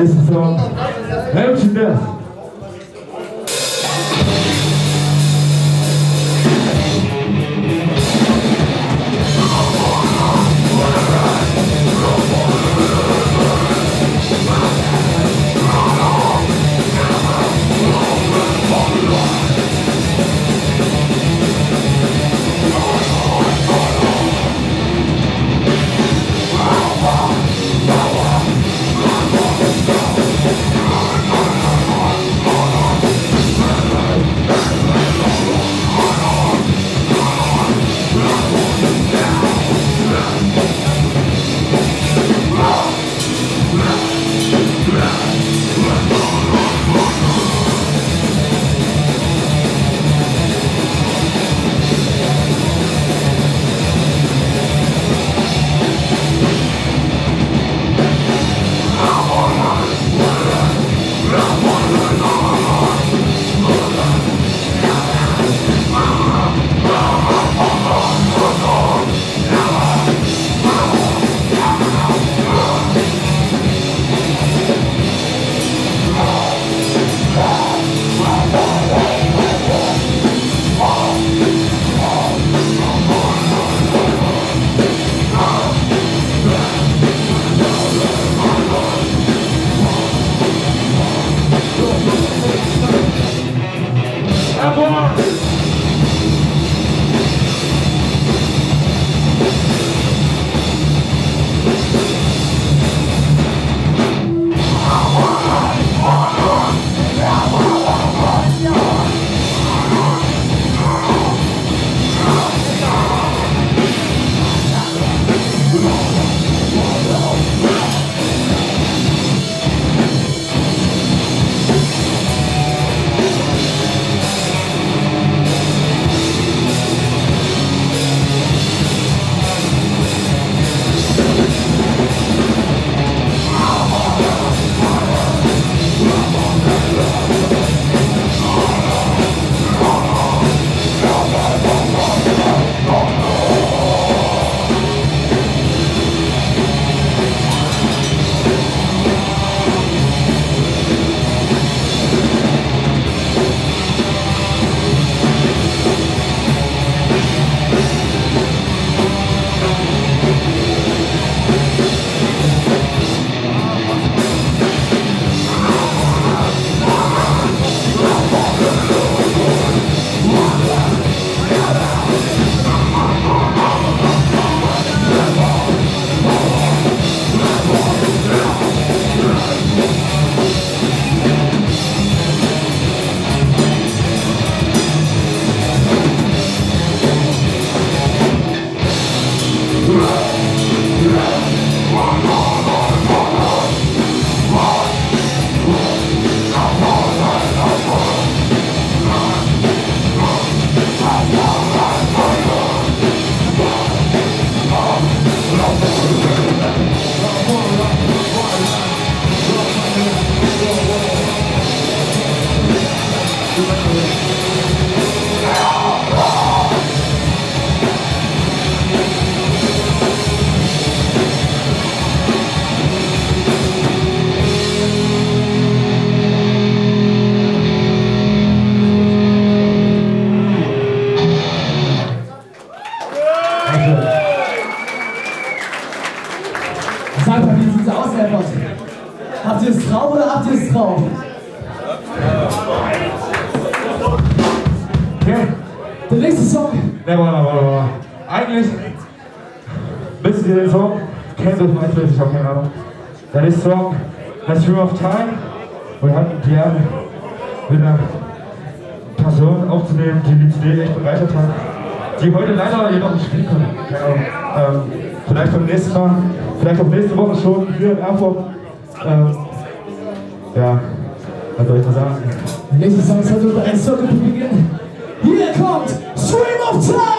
es ist so. Helmchen das. Ne, warte, warte, warte. Eigentlich müsste ihr den Song? Kennt euch mal, ich habe keine Ahnung. Der Song heißt Stream of Time und hat die Ehre, mit einer Person aufzunehmen, die die CD echt bereichert hat, die heute leider jedoch nicht spielen kann. Keine Ahnung. Ähm, vielleicht beim nächsten Mal, vielleicht auch nächste Woche schon hier in Erfurt. Ähm, ja, was soll ich da sagen? Der nächste Song ist heute ein Circle to begin. Hier kommt Time!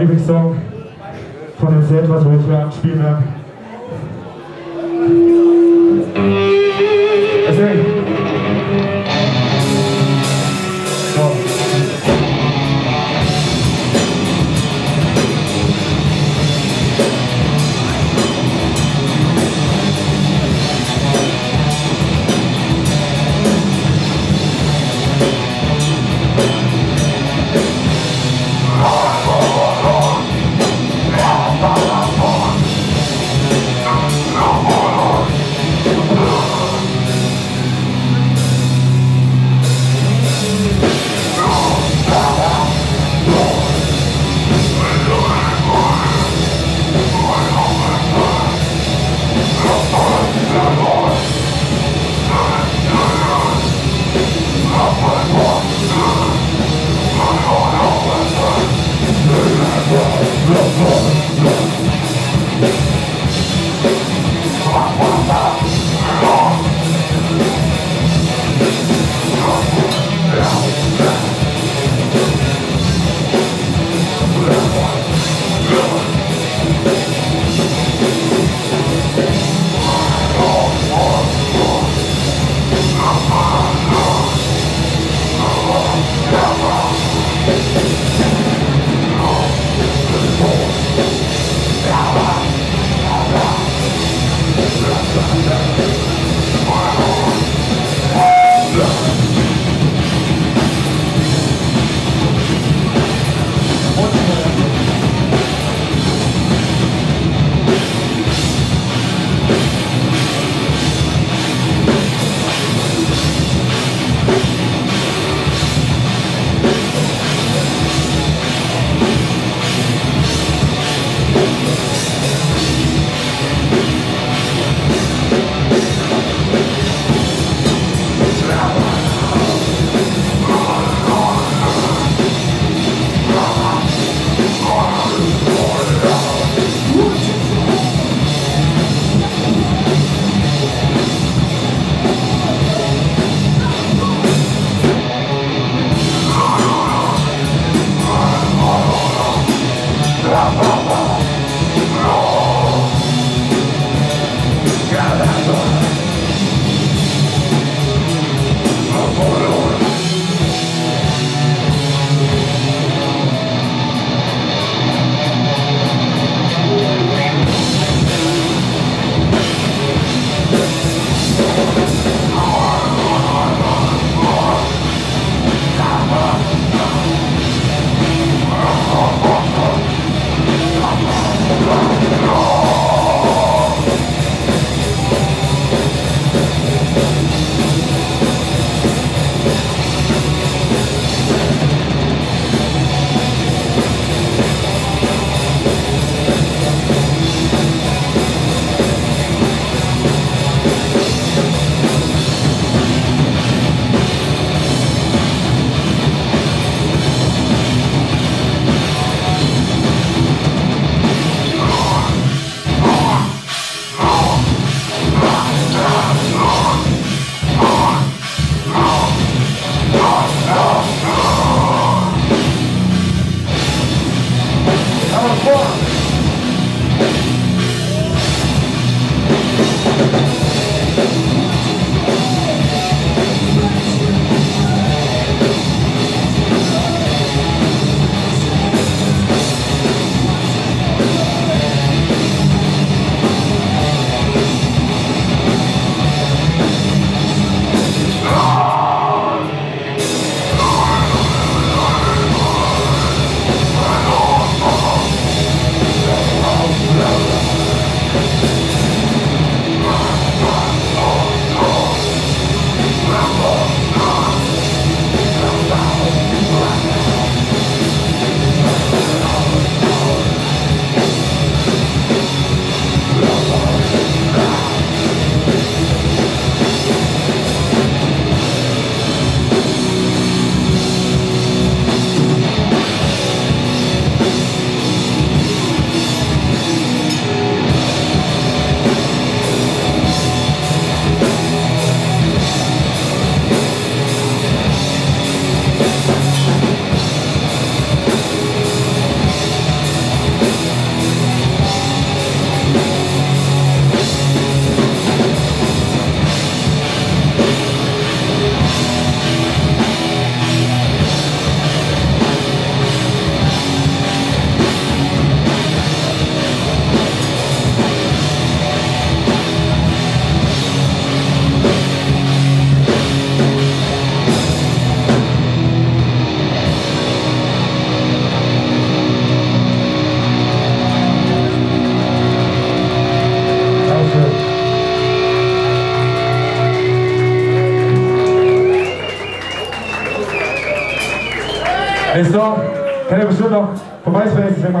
Mein Lieblingssong von dem Set, was wir jetzt spielen werden.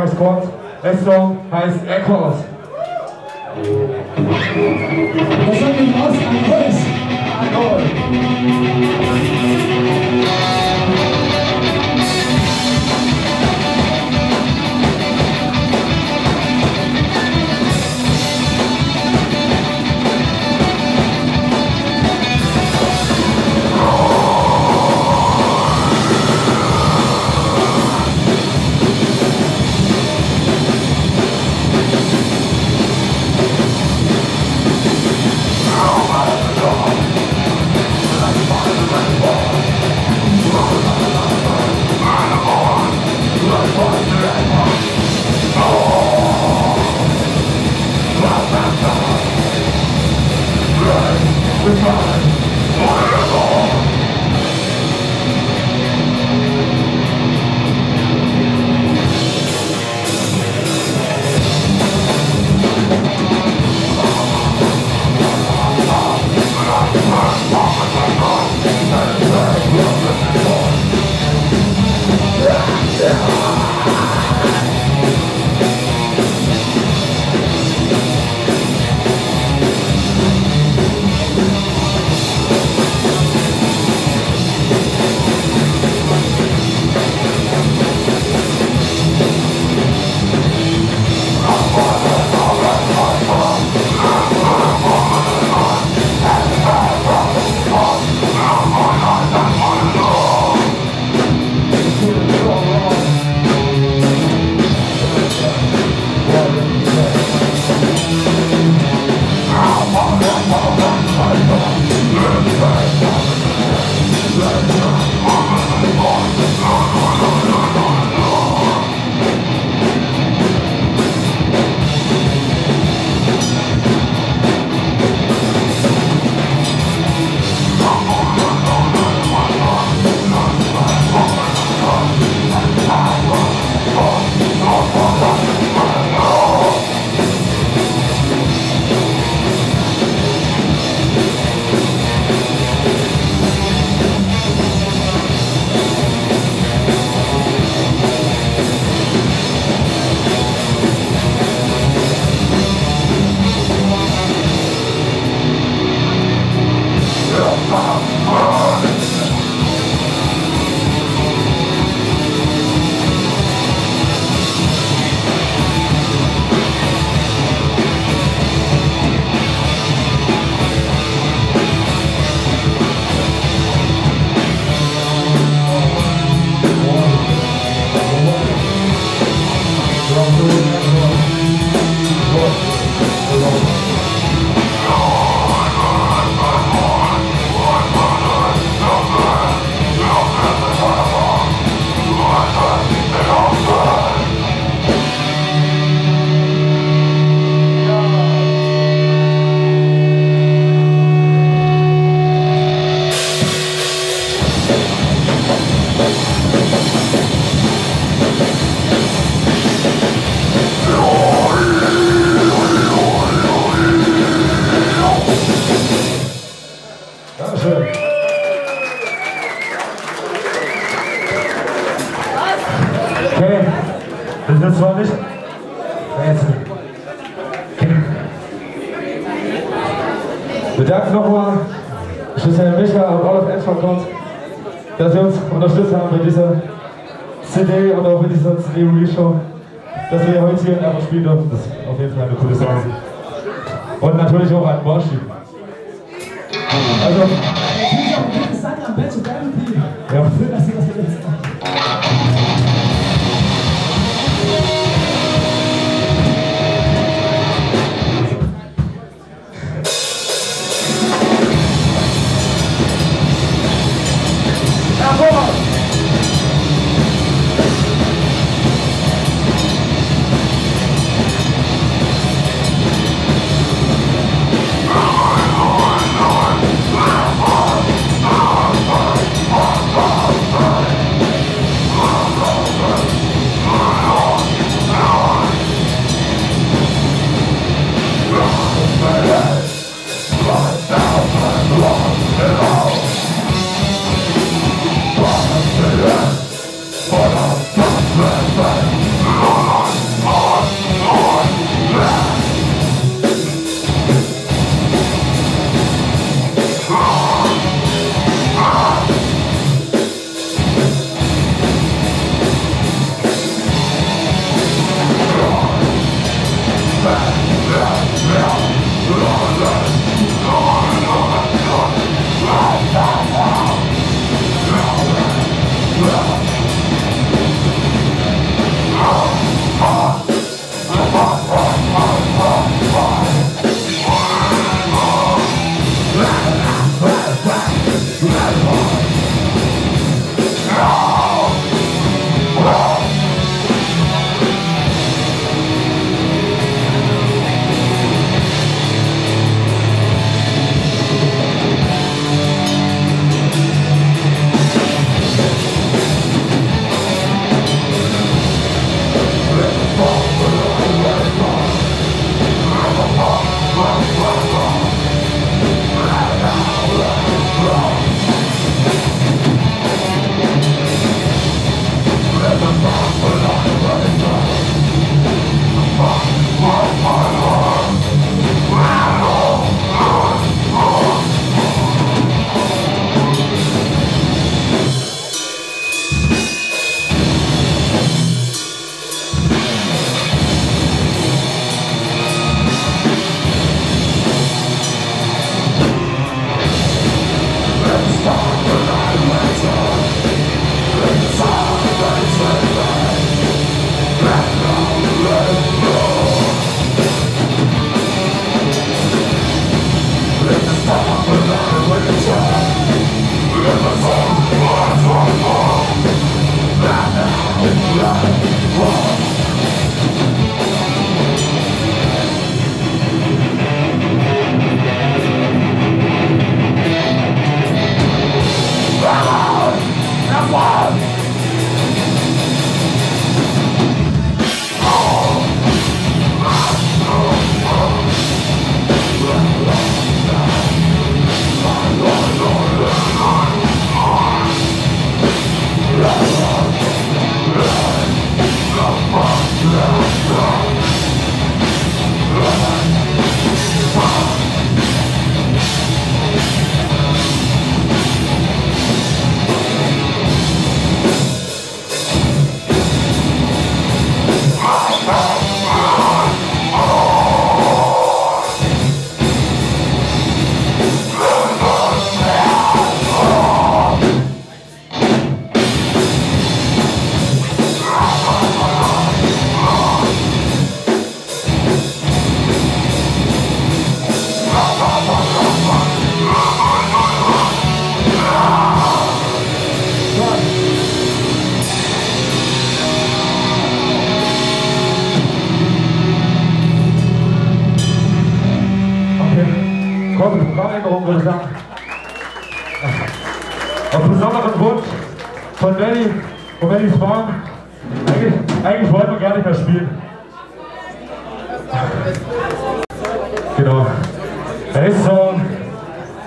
MySpace, deswegen mache ich es kurz. Der Song heißt Echoes.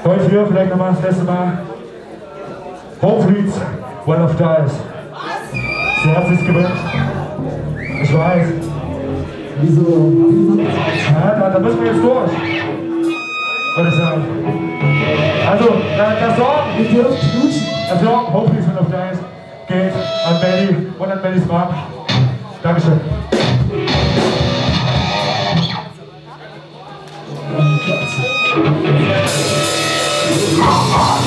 Heute hier vielleicht nochmal das letzte Mal. Hopefleets, One of Dies. Sie hat sich's gewünscht. Ich weiß. Wieso? Ja, da, müssen wir jetzt durch. Würde ich sagen. Also, der, Song, Wir dürfen knutschen. der Song, Hopefully Son of Dice, geht an Melly und an Mellys Mom. Dankeschön. Round, round, Come on,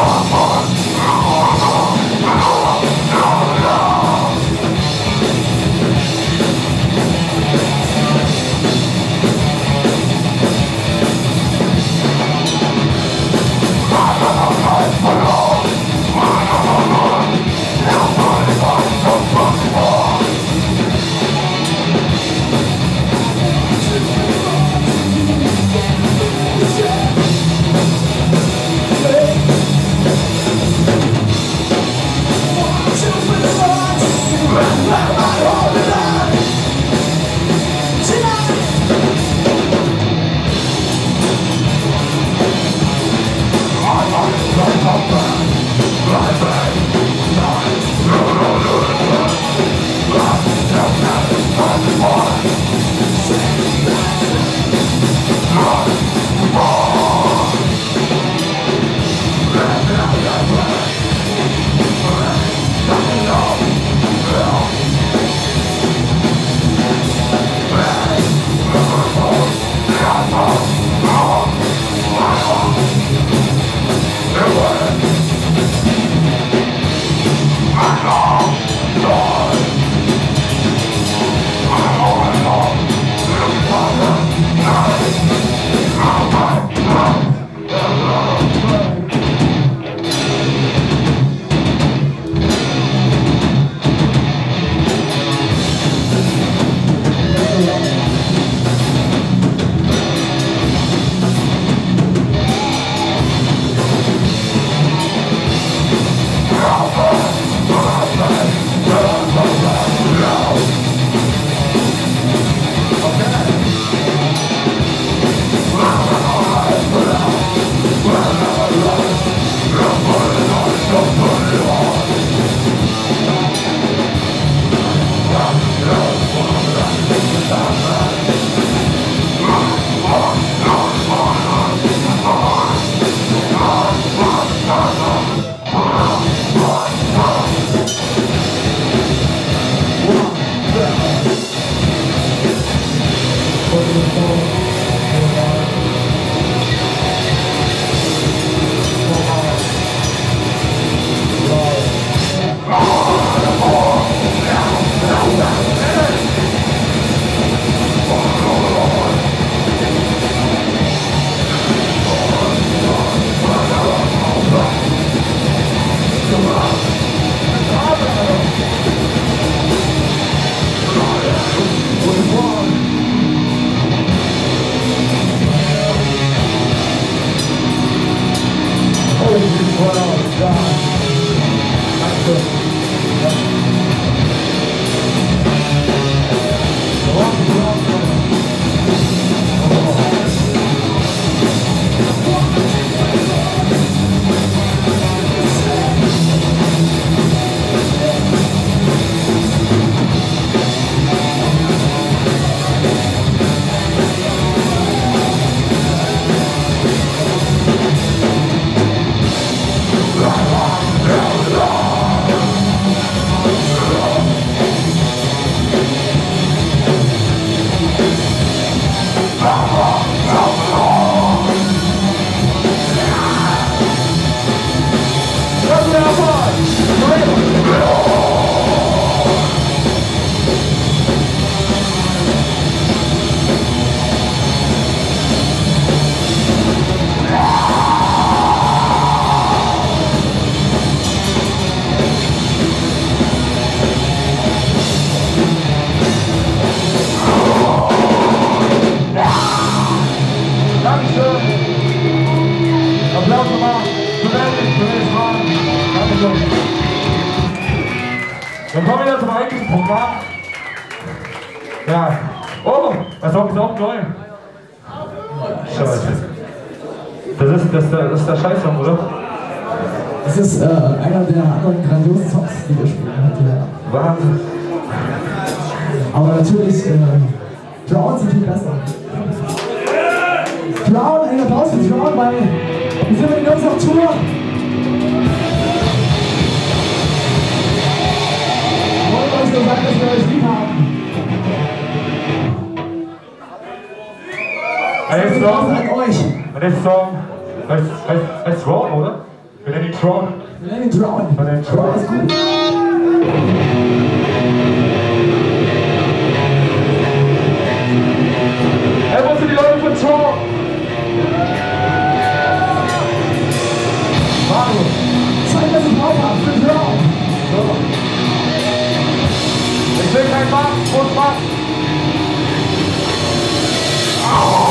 on, come on. Bye-bye. Song. an euch. Und der Song heißt, heißt, heißt Tron, oder? Wir nennen ihn Tron. Wir nennen ihn Drown. Wir nennen ihn. Aber ist gut. Hey, wo sind die Leute von Tron? Mario. Zeig, dass ich drauf habe für Drown. Ich will kein Mann und Mann. Careful.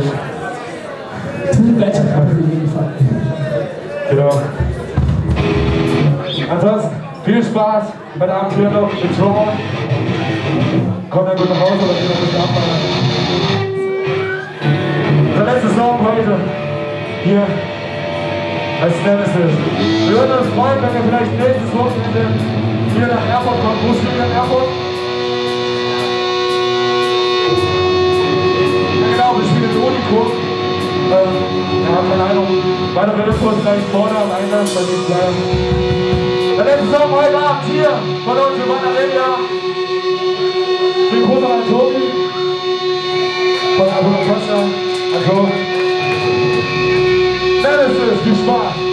Tut besser auf jeden Fall. Genau. Ansonsten viel Spaß bei der Abenteuer noch mit Trauma. Kommt dann gut nach Hause oder geht noch ein bisschen abfeiern. Der letzte Song heute hier als Nemesis. Wir würden uns freuen, wenn wir vielleicht nächstes Wochenende hier nach Erfurt kommen. Wo wir in Erfurt? In Unikum. Ähm, ja, keine Ahnung. Weitere Infos gleich vorne am Eingang bei den Flyer. Der letzte Song heute Abend hier von uns für Bandarelia. Schönen Gruß an Tobi. Von Abu Costa. Also. Nemesis, viel Spaß.